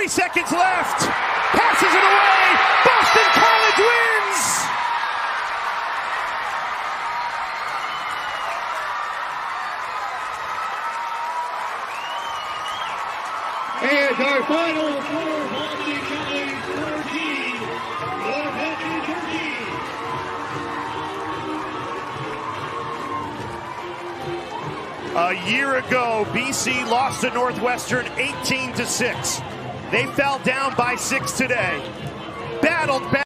Three seconds left. Passes it away. Boston College wins. And our final for Boston College 14, Northwestern 13. A year ago, BC lost to Northwestern 18 to 6. They fell down by six today. Battled back.